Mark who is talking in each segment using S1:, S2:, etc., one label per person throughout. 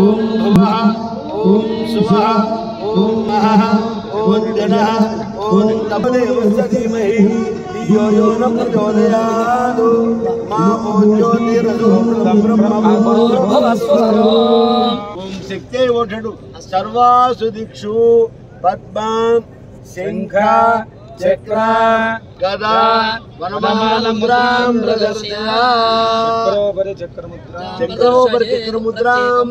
S1: ఓం మహః ఓం జనః ఓం తపదేవస్య ధీమహి ధియో యో న ప్రచోదయాత్ మా ఓ బ్రహ్మ ఓం శక్తే ఓషడు సర్వాసు దిక్షు పద్మాం శంఖ చక్ర గదా వనమాలముద్రాం చక్రోపరి చక్రముద్రాం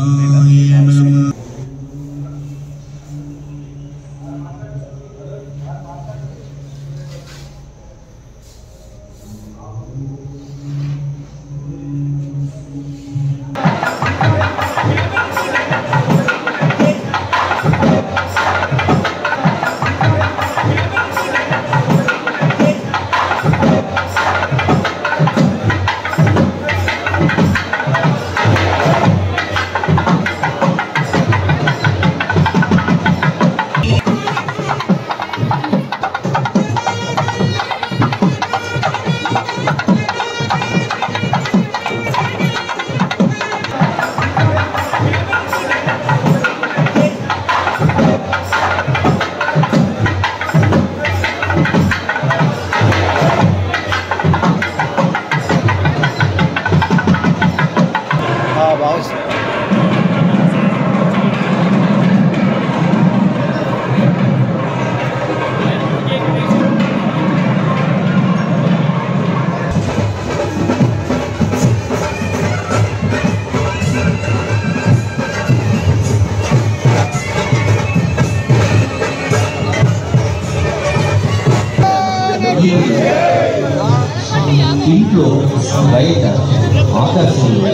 S2: 嗯。
S3: ಇಂಟು ಬಯಟ ಆಕರ್ಷಣೀಯ